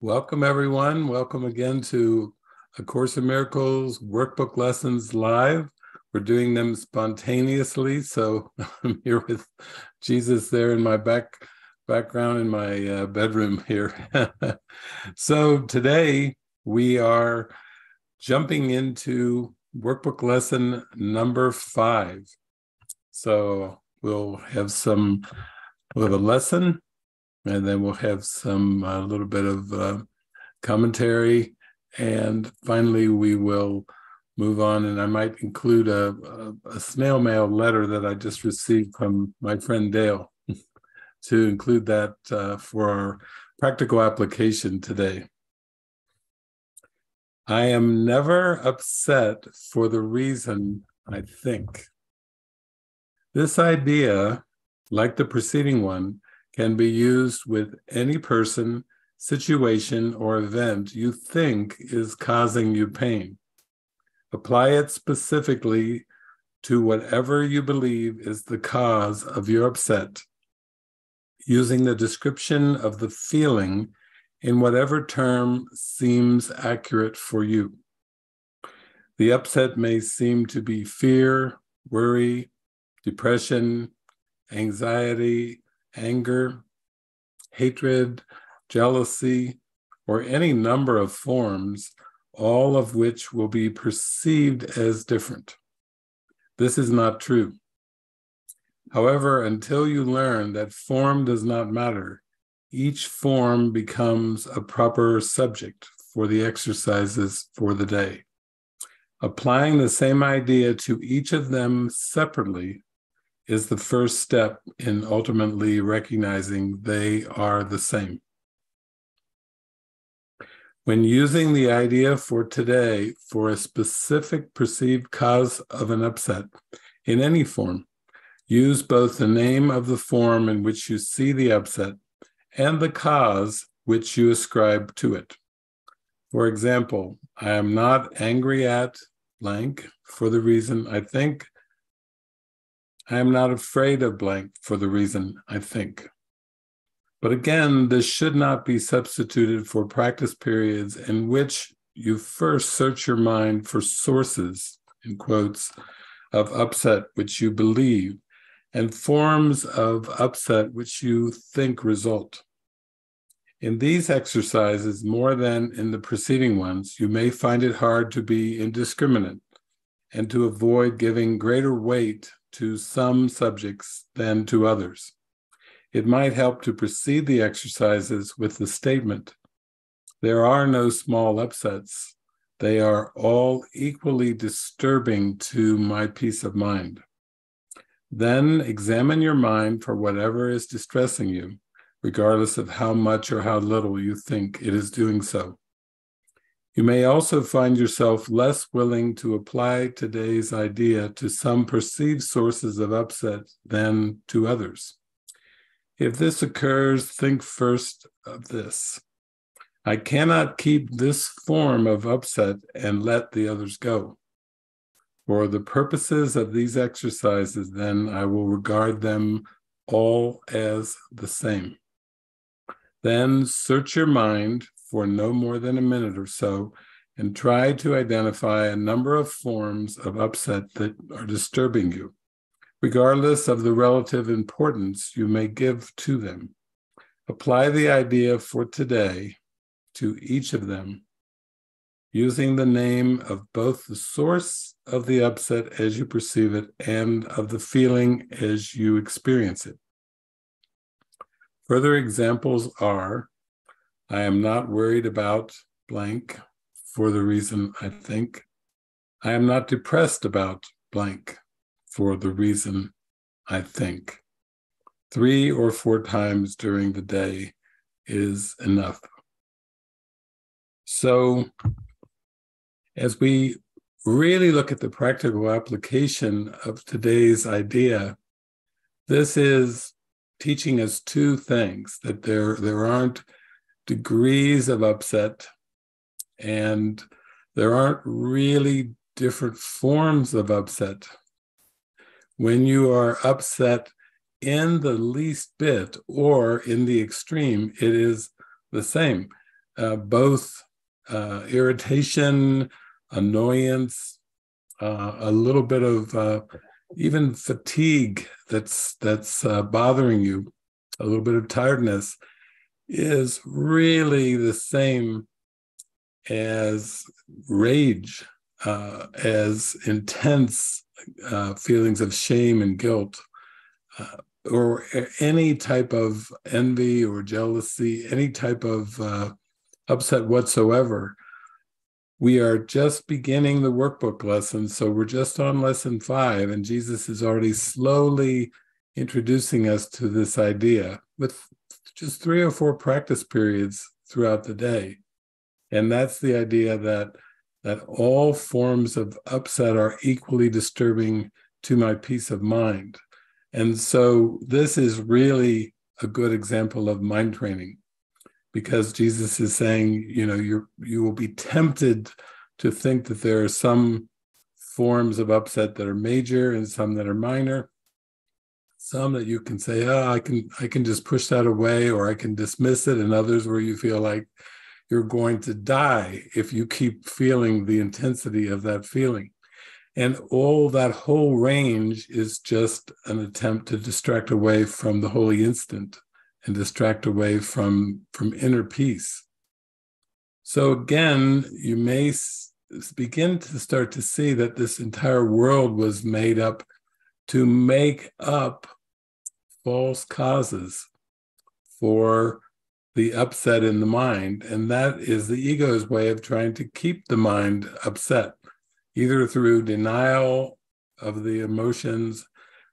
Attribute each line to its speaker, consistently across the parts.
Speaker 1: Welcome, everyone. Welcome again to A Course in Miracles workbook lessons live. We're doing them spontaneously. So I'm here with Jesus there in my back background in my uh, bedroom here. so today we are jumping into workbook lesson number five. So we'll have some, we'll have a lesson and then we'll have some a uh, little bit of uh, commentary, and finally we will move on. And I might include a, a, a snail mail letter that I just received from my friend Dale to include that uh, for our practical application today. I am never upset for the reason I think. This idea, like the preceding one, can be used with any person, situation, or event you think is causing you pain. Apply it specifically to whatever you believe is the cause of your upset, using the description of the feeling in whatever term seems accurate for you. The upset may seem to be fear, worry, depression, anxiety, anger, hatred, jealousy, or any number of forms, all of which will be perceived as different. This is not true. However, until you learn that form does not matter, each form becomes a proper subject for the exercises for the day. Applying the same idea to each of them separately is the first step in ultimately recognizing they are the same. When using the idea for today for a specific perceived cause of an upset in any form, use both the name of the form in which you see the upset and the cause which you ascribe to it. For example, I am not angry at blank for the reason I think I am not afraid of blank for the reason I think. But again, this should not be substituted for practice periods in which you first search your mind for sources, in quotes, of upset which you believe and forms of upset which you think result. In these exercises, more than in the preceding ones, you may find it hard to be indiscriminate and to avoid giving greater weight to some subjects than to others. It might help to precede the exercises with the statement There are no small upsets. They are all equally disturbing to my peace of mind. Then examine your mind for whatever is distressing you, regardless of how much or how little you think it is doing so. You may also find yourself less willing to apply today's idea to some perceived sources of upset than to others. If this occurs, think first of this I cannot keep this form of upset and let the others go. For the purposes of these exercises, then I will regard them all as the same. Then search your mind for no more than a minute or so and try to identify a number of forms of upset that are disturbing you, regardless of the relative importance you may give to them. Apply the idea for today to each of them, using the name of both the source of the upset as you perceive it and of the feeling as you experience it. Further examples are I am not worried about blank for the reason I think. I am not depressed about blank for the reason I think. Three or four times during the day is enough. So, as we really look at the practical application of today's idea, this is teaching us two things that there, there aren't degrees of upset, and there aren't really different forms of upset. When you are upset in the least bit or in the extreme, it is the same. uh, both uh, irritation, annoyance, uh, a little bit of uh, even fatigue that's that's uh, bothering you, a little bit of tiredness, is really the same as rage, uh, as intense uh, feelings of shame and guilt, uh, or any type of envy or jealousy, any type of uh, upset whatsoever. We are just beginning the workbook lesson, so we're just on lesson five, and Jesus is already slowly introducing us to this idea with just three or four practice periods throughout the day. And that's the idea that that all forms of upset are equally disturbing to my peace of mind. And so this is really a good example of mind training because Jesus is saying, you know, you you will be tempted to think that there are some forms of upset that are major and some that are minor. Some that you can say, oh, I can I can just push that away or I can dismiss it, and others where you feel like you're going to die if you keep feeling the intensity of that feeling. And all that whole range is just an attempt to distract away from the holy instant and distract away from, from inner peace. So again, you may begin to start to see that this entire world was made up to make up false causes for the upset in the mind. And that is the ego's way of trying to keep the mind upset, either through denial of the emotions,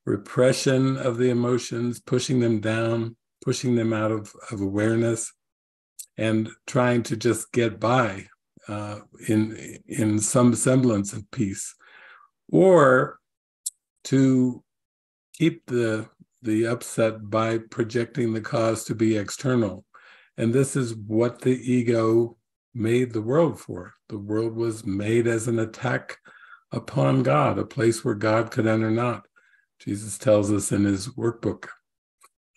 Speaker 1: repression of the emotions, pushing them down, pushing them out of, of awareness, and trying to just get by uh, in, in some semblance of peace, or to keep the the upset by projecting the cause to be external and this is what the ego made the world for. The world was made as an attack upon God, a place where God could enter not. Jesus tells us in his workbook.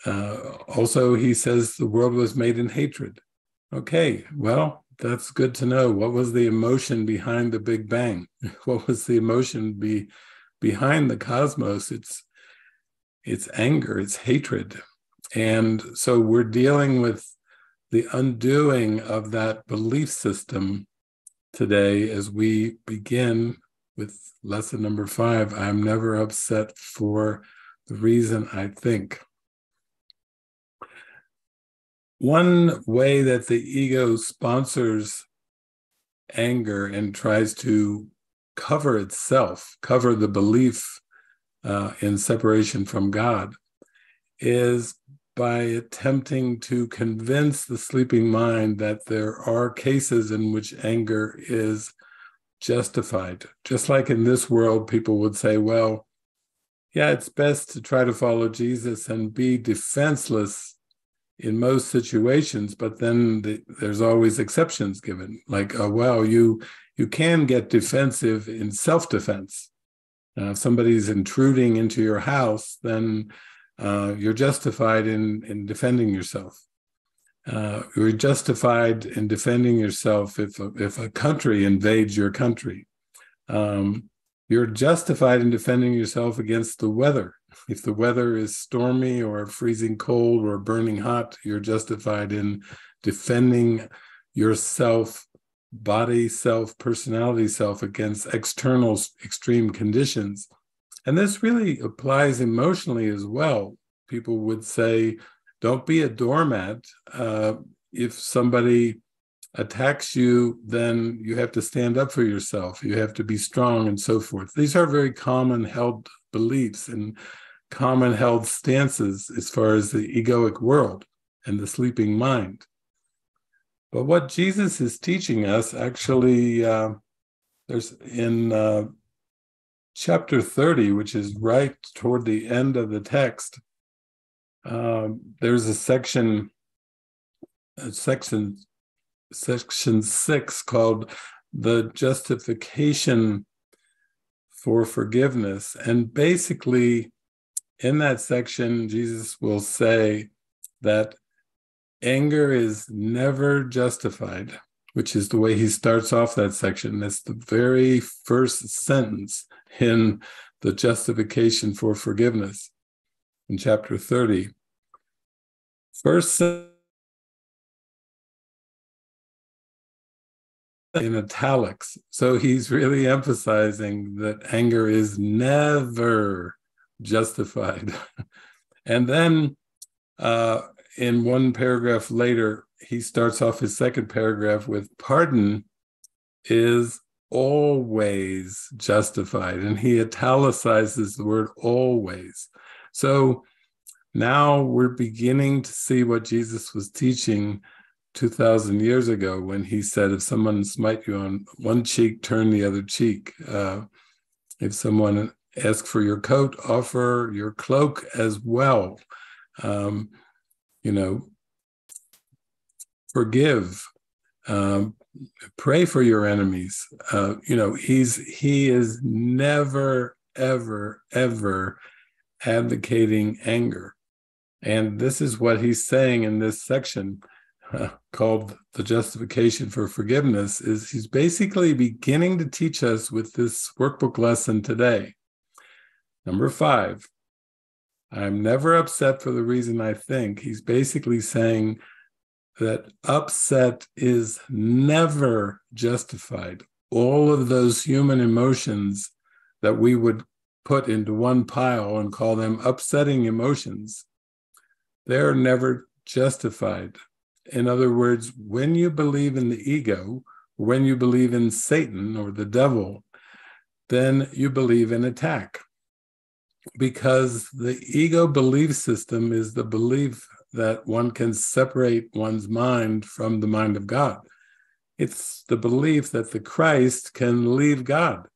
Speaker 1: Uh, also, he says the world was made in hatred. Okay, well, that's good to know. What was the emotion behind the Big Bang? What was the emotion be, behind the cosmos? It's it's anger, it's hatred. And so we're dealing with the undoing of that belief system today as we begin with lesson number five I'm never upset for the reason I think. One way that the ego sponsors anger and tries to cover itself, cover the belief uh, in separation from God, is by attempting to convince the sleeping mind that there are cases in which anger is justified. Just like in this world, people would say, well, yeah, it's best to try to follow Jesus and be defenseless in most situations, but then the, there's always exceptions given. Like, uh, well, you you can get defensive in self-defense. Uh, if somebody's intruding into your house, then uh, you're justified in, in defending yourself. Uh, you're justified in defending yourself if a, if a country invades your country. Um, you're justified in defending yourself against the weather. If the weather is stormy or freezing cold or burning hot, you're justified in defending yourself, body self, personality self against external extreme conditions. And this really applies emotionally as well. People would say, don't be a doormat. Uh, if somebody attacks you, then you have to stand up for yourself. You have to be strong and so forth. These are very common held beliefs and common held stances as far as the egoic world and the sleeping mind. But what Jesus is teaching us actually, uh, there's in uh, chapter 30, which is right toward the end of the text, um, there's a section, a section, section six called the justification for forgiveness. And basically, in that section, Jesus will say that anger is never justified, which is the way he starts off that section. That's the very first sentence in the justification for forgiveness in chapter 30. First in italics. So he's really emphasizing that anger is never justified. and then uh, in one paragraph later, he starts off his second paragraph with pardon is always justified. And he italicizes the word always. So now we're beginning to see what Jesus was teaching 2,000 years ago when he said, if someone smite you on one cheek, turn the other cheek. Uh, if someone asks for your coat, offer your cloak as well. Um, you know, forgive, um, pray for your enemies. Uh, you know, he's he is never, ever, ever advocating anger. And this is what he's saying in this section uh, called the justification for forgiveness is he's basically beginning to teach us with this workbook lesson today. Number five, I'm never upset for the reason I think. He's basically saying that upset is never justified. All of those human emotions that we would put into one pile and call them upsetting emotions, they're never justified. In other words, when you believe in the ego, when you believe in Satan or the devil, then you believe in attack because the ego belief system is the belief that one can separate one's mind from the mind of God. It's the belief that the Christ can leave God.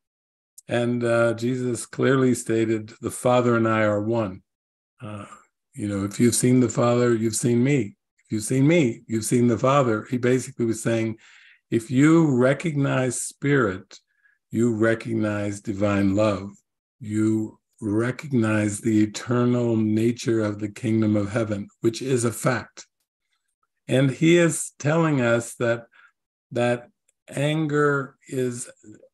Speaker 1: And uh, Jesus clearly stated, The Father and I are one. Uh, you know, if you've seen the Father, you've seen me. If you've seen me, you've seen the Father. He basically was saying, if you recognize spirit, you recognize divine love. You recognize the eternal nature of the kingdom of heaven, which is a fact. And he is telling us that that anger is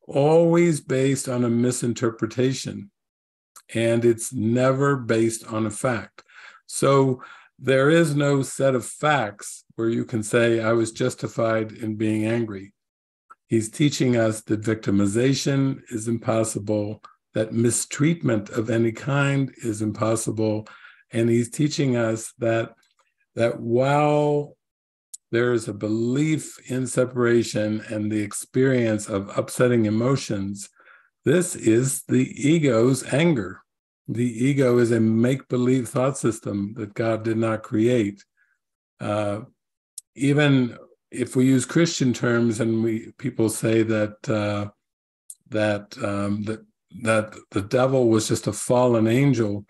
Speaker 1: always based on a misinterpretation and it's never based on a fact. So there is no set of facts where you can say, I was justified in being angry. He's teaching us that victimization is impossible, that mistreatment of any kind is impossible. And he's teaching us that, that while there is a belief in separation and the experience of upsetting emotions, this is the ego's anger. The ego is a make believe thought system that God did not create. Uh, even if we use Christian terms and we people say that uh, that um, that that the devil was just a fallen angel.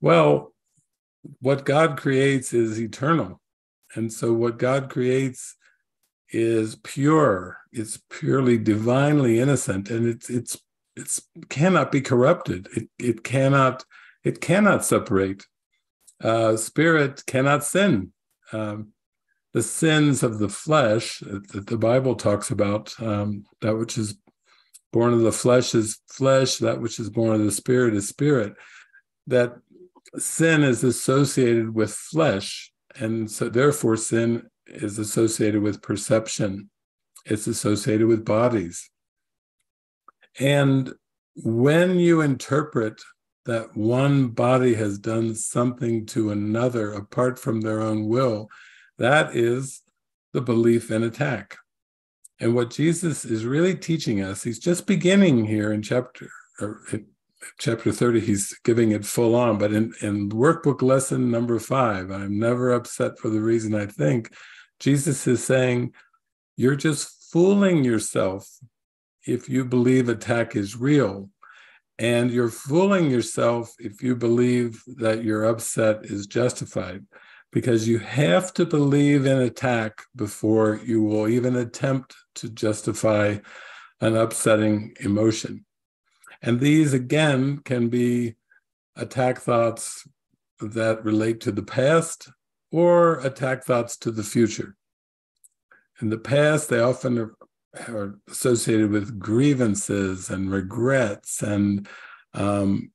Speaker 1: Well, what God creates is eternal. And so what God creates is pure. It's purely divinely innocent and it's it's it's cannot be corrupted. It it cannot it cannot separate. Uh, spirit cannot sin. Um, the sins of the flesh that the Bible talks about, um, that which is born of the flesh is flesh, that which is born of the spirit is spirit. That sin is associated with flesh, and so therefore sin is associated with perception, it's associated with bodies. And when you interpret that one body has done something to another apart from their own will, that is the belief in attack. And what Jesus is really teaching us, he's just beginning here in chapter in chapter 30, he's giving it full on. But in, in workbook lesson number five, I'm never upset for the reason I think, Jesus is saying, you're just fooling yourself if you believe attack is real. And you're fooling yourself if you believe that your upset is justified because you have to believe in attack before you will even attempt to justify an upsetting emotion. And these, again, can be attack thoughts that relate to the past or attack thoughts to the future. In the past, they often are, associated with grievances and regrets, and um,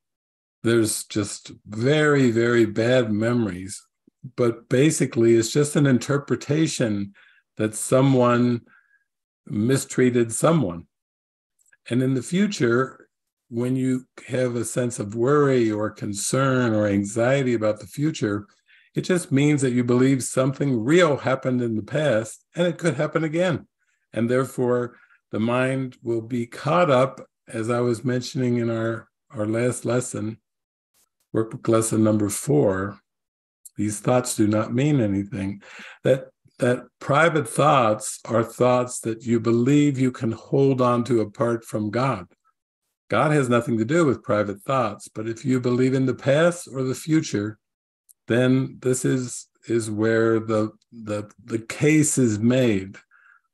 Speaker 1: there's just very, very bad memories. But basically, it's just an interpretation that someone mistreated someone. And in the future, when you have a sense of worry or concern or anxiety about the future, it just means that you believe something real happened in the past and it could happen again. And therefore, the mind will be caught up, as I was mentioning in our, our last lesson, workbook lesson number four. These thoughts do not mean anything. That that private thoughts are thoughts that you believe you can hold on to apart from God. God has nothing to do with private thoughts, but if you believe in the past or the future, then this is is where the the the case is made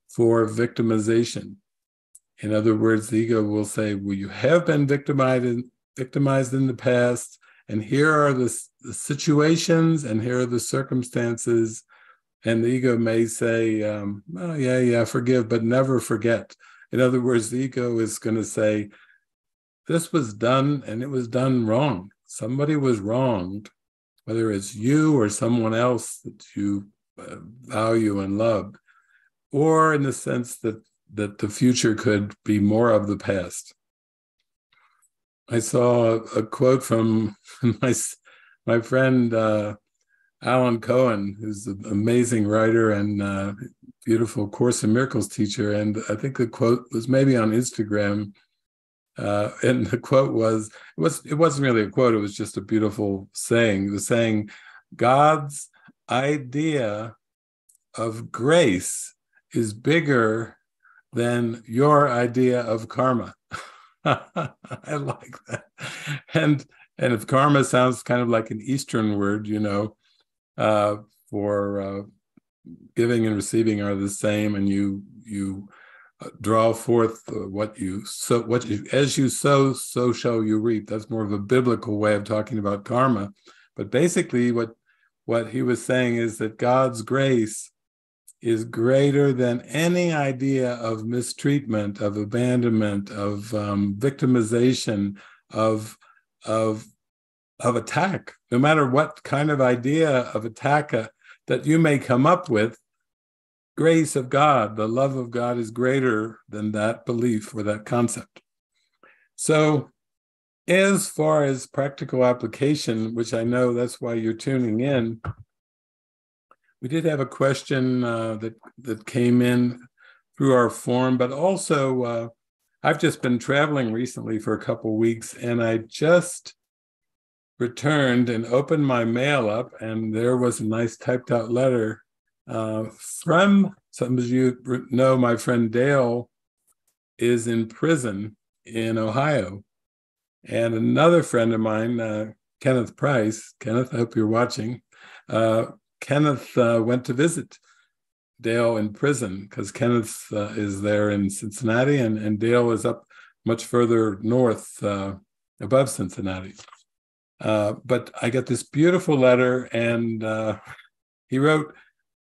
Speaker 1: for victimization. In other words, the ego will say, "Well, you have been victimized in, victimized in the past, and here are the, the situations, and here are the circumstances." And the ego may say, um, "Oh, yeah, yeah, forgive, but never forget." In other words, the ego is going to say, this was done and it was done wrong. Somebody was wronged, whether it's you or someone else that you uh, value and love, or in the sense that that the future could be more of the past. I saw a, quote from my my friend uh, Alan Cohen, who's an amazing writer and uh, beautiful Course in Miracles teacher, and I think the quote was maybe on Instagram uh, and the quote was it was it wasn't really a quote; it was just a beautiful saying. The saying, "God's idea of grace is bigger than your idea of karma." I like that, and and if karma sounds kind of like an Eastern word, you know, uh, for uh, giving and receiving are the same, and you you draw forth what you so what you, as you sow so shall you reap. That's more of a biblical way of talking about karma. But basically what what he was saying is that god's grace is greater than any idea of mistreatment of abandonment of um, victimization of of of attack no matter what kind of idea of attack uh, that you may come up with grace of God, the love of God is greater than that belief or that concept. So, as far as practical application, which I know that's why you're tuning in, we did have a question uh, that that came in through our forum, but also uh, I've just been traveling recently for a couple weeks, and I just returned and opened my mail up, and there was a nice typed out letter uh, from some of you know my friend Dale is in prison in Ohio. And another friend of mine, uh, Kenneth Price, Kenneth, I hope you're watching. Uh, Kenneth uh, went to visit Dale in prison because Kenneth uh, is there in Cincinnati and, and Dale is up much further north uh, above Cincinnati. Uh, but I got this beautiful letter, and uh, he wrote,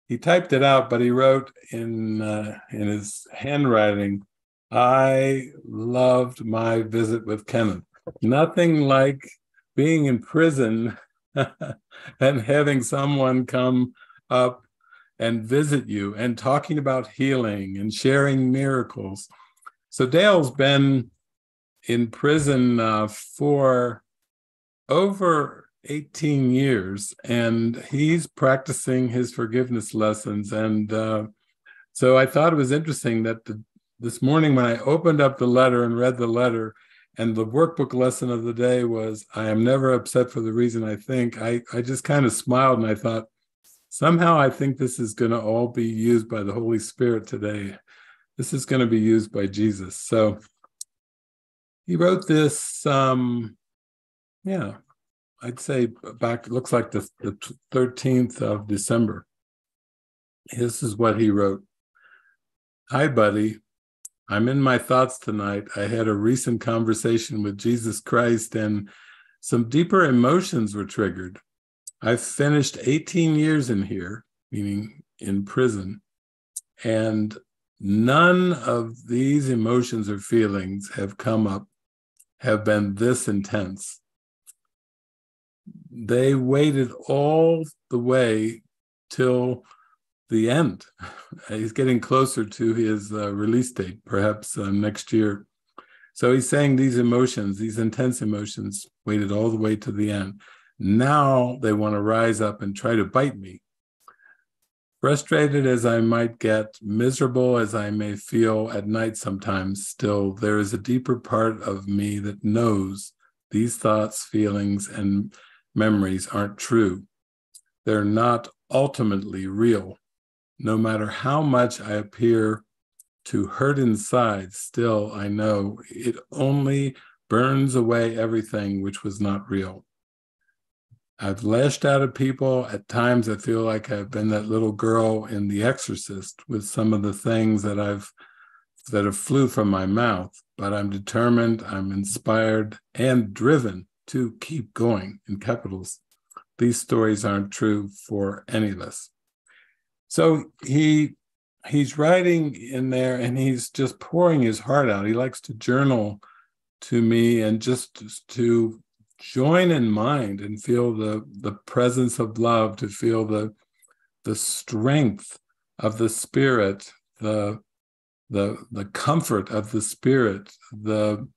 Speaker 1: he typed it out, but he wrote in uh, in his handwriting, "I loved my visit with Kenneth. Nothing like being in prison and having someone come up and visit you and talking about healing and sharing miracles." So Dale's been in prison uh, for over 18 years and he's practicing his forgiveness lessons. And uh, so i thought it was interesting that the, this morning when i opened up the letter and read the letter and the workbook lesson of the day was i am never upset for the reason i think. I, I just kind of smiled and i thought somehow i think this is going to all be used by the holy spirit today. This is going to be used by jesus. So he wrote this um yeah I'd say back, looks like the, 13th of December. This is what he wrote Hi, buddy. I'm in my thoughts tonight. I had a recent conversation with Jesus Christ, and some deeper emotions were triggered. I've finished 18 years in here, meaning in prison, and none of these emotions or feelings have come up, have been this intense. They waited all the way till the end. He's getting closer to his uh, release date, perhaps uh, next year. So he's saying these emotions, these intense emotions, waited all the way to the end. Now they want to rise up and try to bite me. Frustrated as I might get, miserable as I may feel at night sometimes, still, there is a deeper part of me that knows these thoughts, feelings, and memories aren't true. They're not ultimately real. No matter how much I appear to hurt inside, still I know it only burns away everything which was not real. I've lashed out at people. At times, I feel like I've been that little girl in The Exorcist with some of the things that I've that have flew from my mouth. But I'm determined, I'm inspired, and driven to keep going in capitals. These stories aren't true for any of us. So he he's writing in there and he's just pouring his heart out. He likes to journal to me and just to join in mind and feel the the presence of love to feel the the strength of the spirit the the the comfort of the spirit the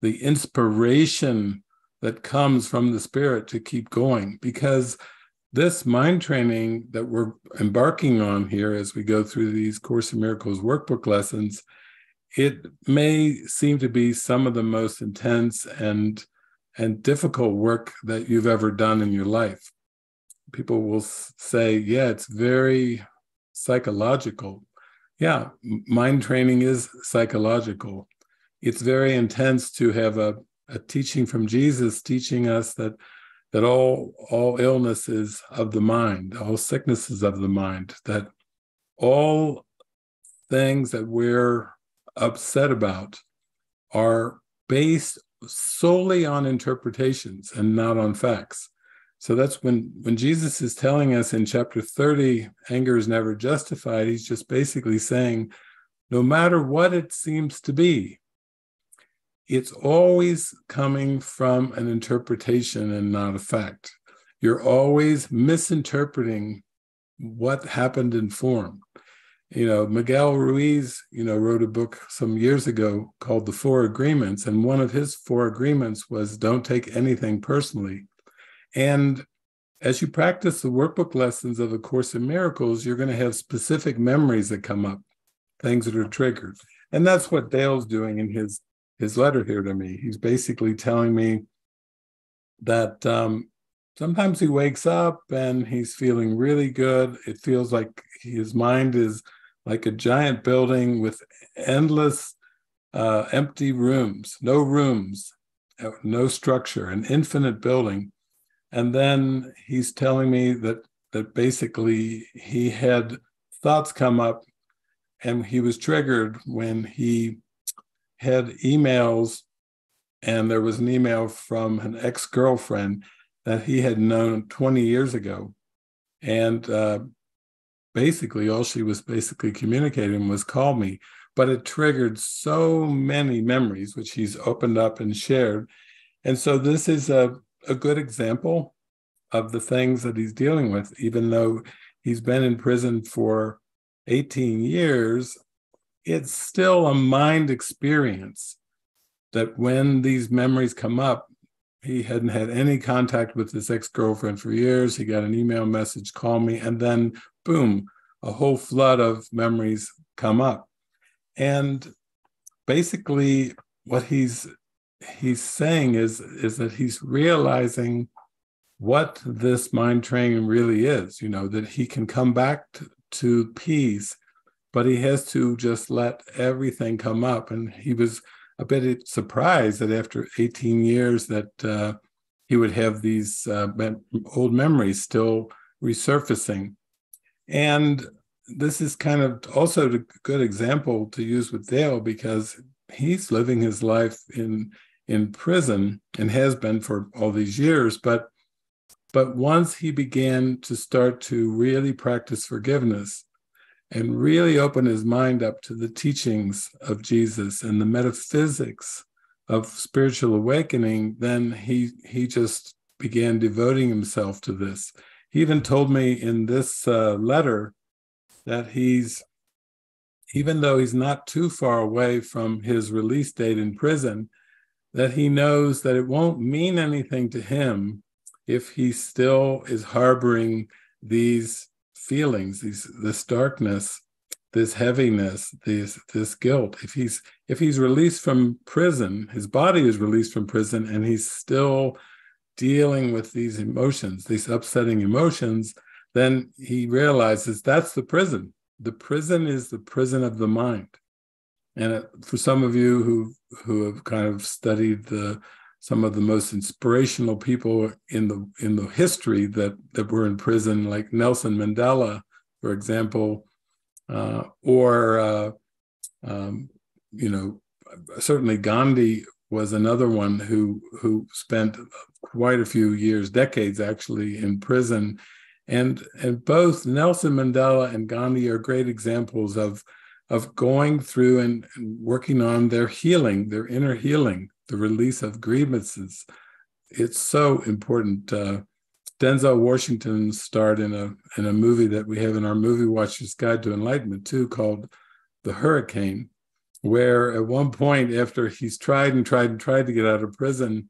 Speaker 1: the inspiration that comes from the spirit to keep going because this mind training that we're embarking on here as we go through these course in miracles workbook lessons it may seem to be some of the most intense and and difficult work that you've ever done in your life. People will say, yeah, it's very psychological. Yeah, mind training is psychological. It's very intense to have a, a teaching from Jesus teaching us that that all all illnesses of the mind, all sicknesses of the mind, that all things that we're upset about are based solely on interpretations and not on facts. So that's when when Jesus is telling us in chapter 30, anger is never justified, he's just basically saying, no matter what it seems to be, it's always coming from an interpretation and not a fact. You're always misinterpreting what happened in form. You know miguel ruiz you know wrote a book some years ago called the four agreements and one of his four agreements was don't take anything personally. And as you practice the workbook lessons of a course in miracles you're going to have specific memories that come up things that are triggered. And that's what dale's doing in his his letter here to me he's basically telling me that um, sometimes he wakes up and he's feeling really good it feels like his mind is like a giant building with endless uh, empty rooms, no rooms, uh, no structure, an infinite building. And then he's telling me that that basically he had thoughts come up and he was triggered when he had emails and there was an email from an ex-girlfriend that he had known 20 years ago. And uh, basically all she was basically communicating was call me. But it triggered so many memories which he's opened up and shared. And so this is a, a good example of the things that he's dealing with even though he's been in prison for 18 years it's still a mind experience that when these memories come up he hadn't had any contact with his ex-girlfriend for years he got an email message call me and then boom, a whole flood of memories come up. And basically what he's he's saying is is that he's realizing what this mind training really is, you know, that he can come back to, to peace, but he has to just let everything come up. And he was a bit surprised that after 18 years that uh, he would have these uh, old memories still resurfacing. And this is kind of also a good example to use with Dale because he's living his life in in prison and has been for all these years, but But once he began to start to really practice forgiveness and really open his mind up to the teachings of Jesus and the metaphysics of spiritual awakening, then he he just began devoting himself to this. He even told me in this uh, letter that he's even though he's not too far away from his release date in prison, that he knows that it won't mean anything to him if he still is harboring these feelings, these this darkness, this heaviness, this this guilt. If he's if he's released from prison, his body is released from prison, and he's still dealing with these emotions, these upsetting emotions, then he realizes that's the prison. The prison is the prison of the mind. And uh, for some of you who who have kind of studied the some of the most inspirational people in the in the history that that were in prison, like Nelson Mandela, for example, uh, or uh, um, you know, certainly Gandhi was another one who who spent quite a few years, decades actually, in prison, and and both Nelson Mandela and Gandhi are great examples of of going through and, and working on their healing, their inner healing the release of grievances. It's so important. Uh, Denzel Washington starred in a in a movie that we have in our movie Watcher's Guide to Enlightenment too, called The Hurricane, where at one point after he's tried and tried and tried to get out of prison,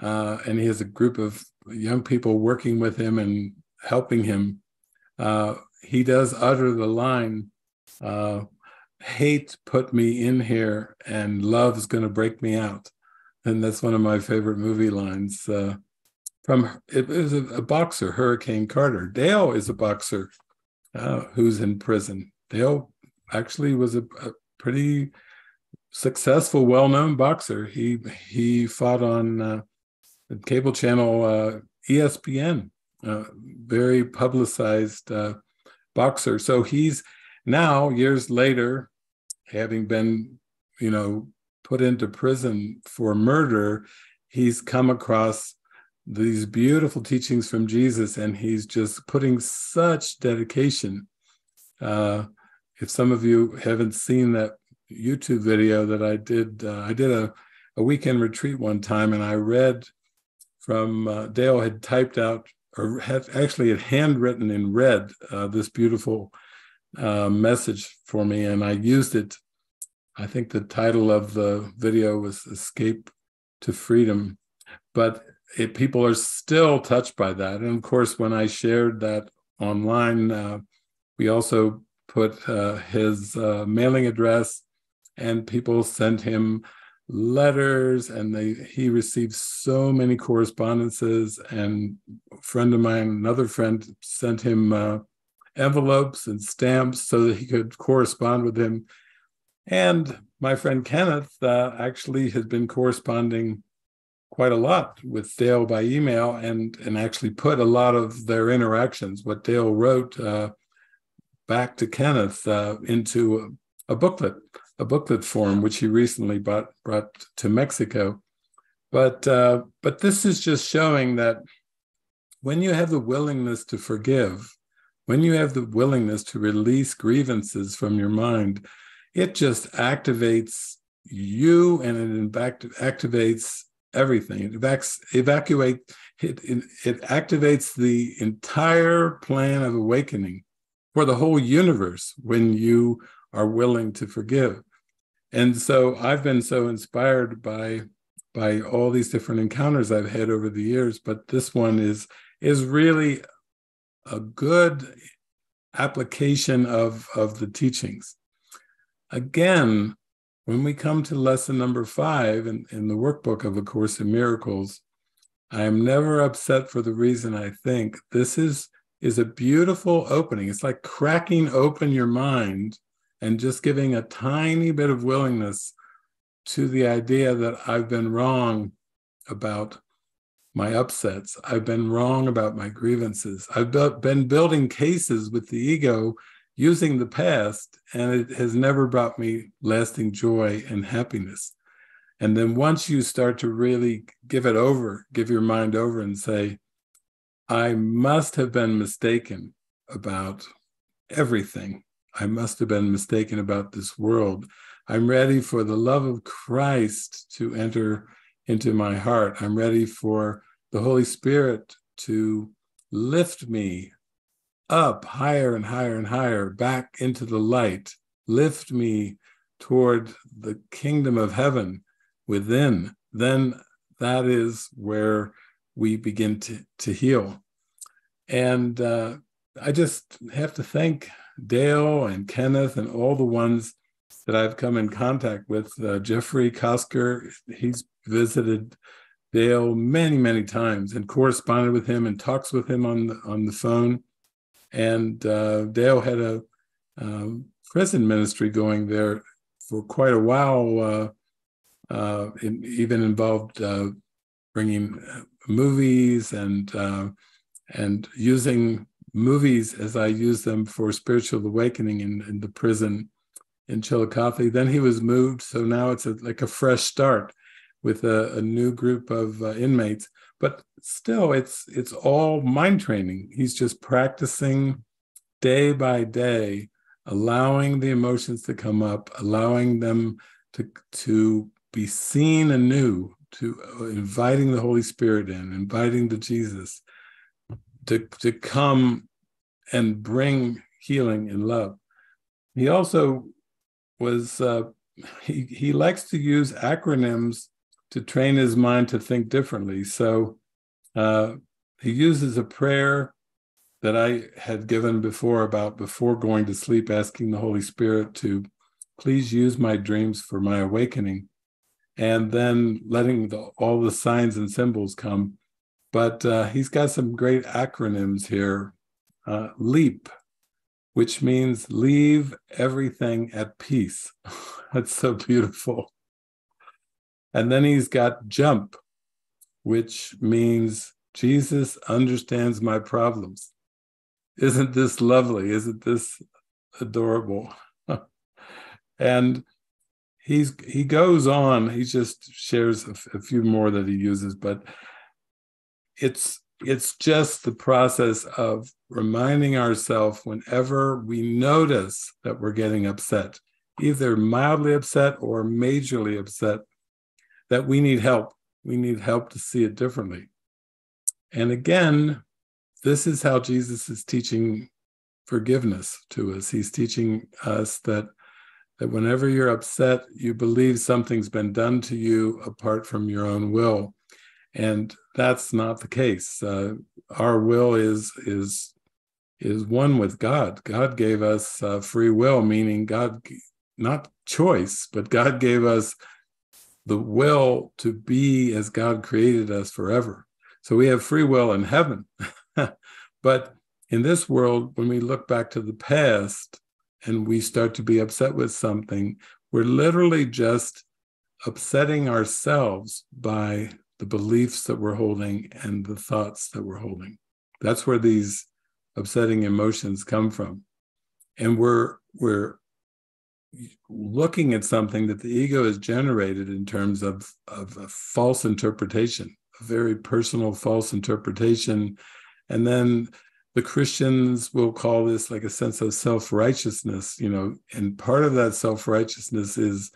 Speaker 1: uh, and he has a group of young people working with him and helping him, uh, he does utter the line, uh, "Hate put me in here, and love is going to break me out." And that's one of my favorite movie lines. Uh, from it was a, a, boxer, Hurricane Carter. Dale is a boxer uh, who's in prison. Dale actually was a, a pretty successful, well-known boxer. He he fought on uh, the cable channel uh, ESPN, very publicized uh, boxer. So he's now years later, having been you know put into prison for murder, he's come across these beautiful teachings from Jesus, and he's just putting such dedication. Uh, if some of you haven't seen that YouTube video that I did, uh, I did a, a weekend retreat one time, and I read from uh, Dale had typed out or had actually had handwritten in red uh, this beautiful uh, message for me, and I used it I think the title of the video was Escape to Freedom. But it, people are still touched by that. And of course, when I shared that online, uh, we also put uh, his uh, mailing address, and people sent him letters, and they he received so many correspondences. And a friend of mine, another friend, sent him uh, envelopes and stamps so that he could correspond with him and my friend Kenneth uh, actually has been corresponding quite a lot with Dale by email and, and actually put a lot of their interactions, what Dale wrote, uh, back to Kenneth uh, into a, a, booklet, a booklet form, which he recently brought, brought to Mexico. But, uh, but this is just showing that when you have the willingness to forgive, when you have the willingness to release grievances from your mind, it just activates you and it activates everything. It evac- evacuate it, it, it activates the entire plan of awakening for the whole universe when you are willing to forgive. And so I've been so inspired by by all these different encounters I've had over the years, but this one is is really a good application of of the teachings. Again, when we come to lesson number five in, in the workbook of A Course in Miracles, I am never upset for the reason I think this is is a beautiful opening. It's like cracking open your mind and just giving a tiny bit of willingness to the idea that I've been wrong about my upsets. I've been wrong about my grievances. I've been building cases with the ego using the past, and it has never brought me lasting joy and happiness. And then once you start to really give it over, give your mind over and say, I must have been mistaken about everything. I must have been mistaken about this world. I'm ready for the love of Christ to enter into my heart. I'm ready for the Holy Spirit to lift me up higher and higher and higher back into the light, lift me toward the kingdom of heaven within, then that is where we begin to, to heal. And uh, I just have to thank Dale and Kenneth and all the ones that I've come in contact with. Uh, Jeffrey Kosker, he's visited Dale many, many times and corresponded with him and talks with him on the, on the phone. And uh, Dale had a um, prison ministry going there for quite a while. Uh, uh, even involved uh, bringing movies and uh, and using movies as I use them for spiritual awakening in, in the prison in Chillicothe. Then he was moved, so now it's a, like a fresh start with a, a new group of uh, inmates. But still, it's it's all mind training. He's just practicing day by day, allowing the emotions to come up, allowing them to to be seen anew, to uh, inviting the Holy Spirit in, inviting the Jesus to, to come and bring healing and love. He also was, uh, he, he likes to use acronyms to train his mind to think differently. So uh, he uses a prayer that I had given before about before going to sleep, asking the Holy Spirit to please use my dreams for my awakening, and then letting the, all the signs and symbols come but uh, he's got some great acronyms here. Uh, LEAP, which means leave everything at peace. That's so beautiful. And then he's got JUMP, which means Jesus understands my problems. Isn't this lovely? Isn't this adorable? and he's he goes on. He just shares a, few more that he uses, but it's it's just the process of reminding ourselves whenever we notice that we're getting upset, either mildly upset or majorly upset, that we need help. We need help to see it differently. And again, this is how Jesus is teaching forgiveness to us. He's teaching us that that whenever you're upset, you believe something's been done to you apart from your own will and that's not the case. Uh, our will is is is one with God. God gave us uh, free will, meaning God, not choice, but God gave us the will to be as God created us forever. So we have free will in heaven. but in this world, when we look back to the past and we start to be upset with something, we're literally just upsetting ourselves by the beliefs that we're holding and the thoughts that we're holding. That's where these upsetting emotions come from. And we're we're looking at something that the ego has generated in terms of, of a false interpretation, a very personal false interpretation. And then the Christians will call this like a sense of self-righteousness, you know, and part of that self-righteousness is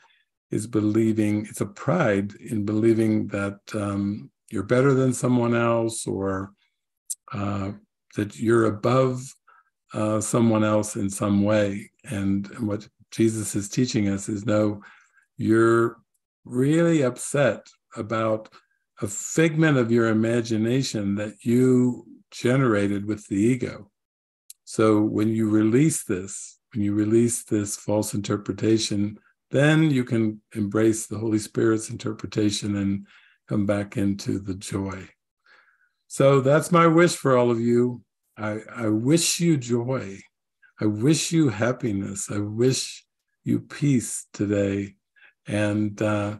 Speaker 1: is believing it's a pride in believing that um, you're better than someone else or uh, that you're above uh, someone else in some way. And, and what Jesus is teaching us is no, you're really upset about a figment of your imagination that you generated with the ego. So when you release this, when you release this false interpretation then you can embrace the Holy Spirit's interpretation and come back into the joy. So that's my wish for all of you. I, I wish you joy. I wish you happiness. I wish you peace today. And uh,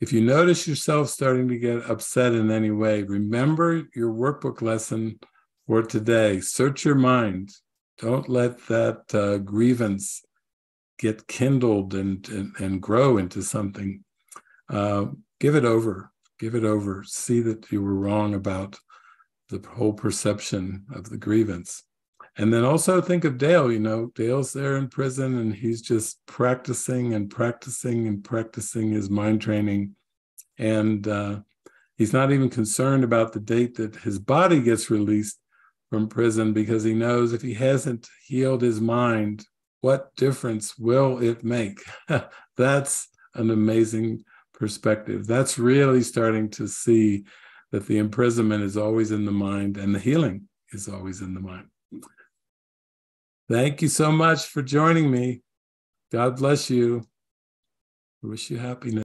Speaker 1: if you notice yourself starting to get upset in any way, remember your workbook lesson for today. Search your mind. Don't let that uh, grievance get kindled and and, and grow into something uh, give it over give it over see that you were wrong about the whole perception of the grievance. And then also think of Dale, you know, Dale's there in prison and he's just practicing and practicing and practicing his mind training. And uh, he's not even concerned about the date that his body gets released from prison because he knows if he hasn't healed his mind, what difference will it make? That's an amazing perspective. That's really starting to see that the imprisonment is always in the mind and the healing is always in the mind. Thank you so much for joining me. God bless you. I wish you happiness.